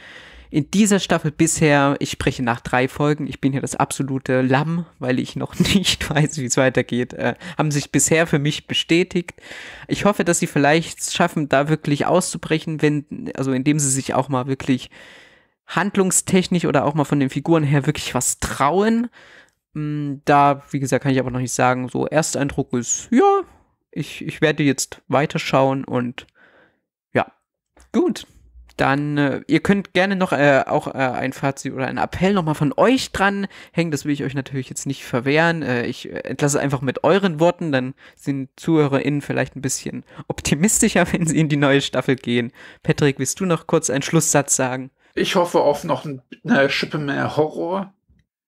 in dieser Staffel bisher, ich spreche nach drei Folgen, ich bin hier das absolute Lamm, weil ich noch nicht weiß, wie es weitergeht, äh, haben sich bisher für mich bestätigt. Ich hoffe, dass sie vielleicht schaffen, da wirklich auszubrechen, wenn, also indem sie sich auch mal wirklich handlungstechnisch oder auch mal von den Figuren her wirklich was trauen. Mm, da, wie gesagt, kann ich aber noch nicht sagen, so Ersteindruck ist, ja, ich, ich werde jetzt weiterschauen und ja, gut dann äh, ihr könnt gerne noch äh, auch äh, ein Fazit oder ein Appell nochmal von euch dran hängen. Das will ich euch natürlich jetzt nicht verwehren. Äh, ich äh, entlasse einfach mit euren Worten, dann sind ZuhörerInnen vielleicht ein bisschen optimistischer, wenn sie in die neue Staffel gehen. Patrick, willst du noch kurz einen Schlusssatz sagen? Ich hoffe auf noch eine Schippe mehr Horror.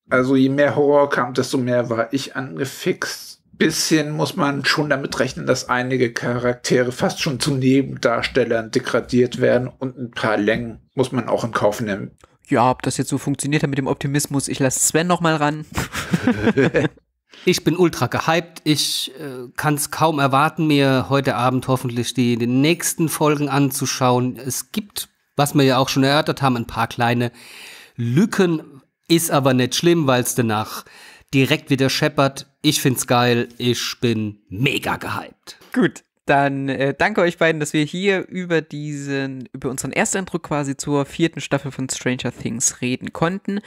Also je mehr Horror kam, desto mehr war ich angefixt bisschen muss man schon damit rechnen, dass einige Charaktere fast schon zu Nebendarstellern degradiert werden und ein paar Längen muss man auch in Kauf nehmen. Ja, ob das jetzt so funktioniert hat mit dem Optimismus, ich lasse Sven noch mal ran. ich bin ultra gehypt. Ich äh, kann es kaum erwarten, mir heute Abend hoffentlich die, die nächsten Folgen anzuschauen. Es gibt, was wir ja auch schon erörtert haben, ein paar kleine Lücken. Ist aber nicht schlimm, weil es danach direkt wieder scheppert. Ich find's geil. Ich bin mega gehypt. Gut. Dann äh, danke euch beiden, dass wir hier über diesen, über unseren Ersteindruck quasi zur vierten Staffel von Stranger Things reden konnten.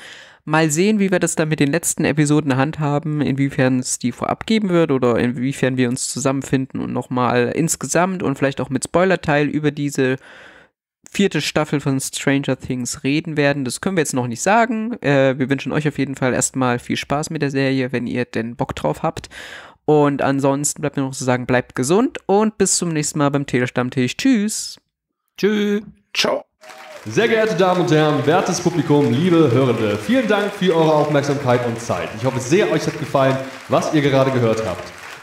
Mal sehen, wie wir das dann mit den letzten Episoden handhaben, inwiefern es die vorab geben wird oder inwiefern wir uns zusammenfinden und nochmal insgesamt und vielleicht auch mit Spoilerteil über diese vierte Staffel von Stranger Things reden werden. Das können wir jetzt noch nicht sagen. Äh, wir wünschen euch auf jeden Fall erstmal viel Spaß mit der Serie, wenn ihr denn Bock drauf habt. Und ansonsten bleibt mir noch zu sagen, bleibt gesund und bis zum nächsten Mal beim Telestammtisch. Tschüss. Tschüss. Ciao. Sehr geehrte Damen und Herren, wertes Publikum, liebe Hörende, vielen Dank für eure Aufmerksamkeit und Zeit. Ich hoffe sehr, euch hat gefallen, was ihr gerade gehört habt.